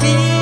feet.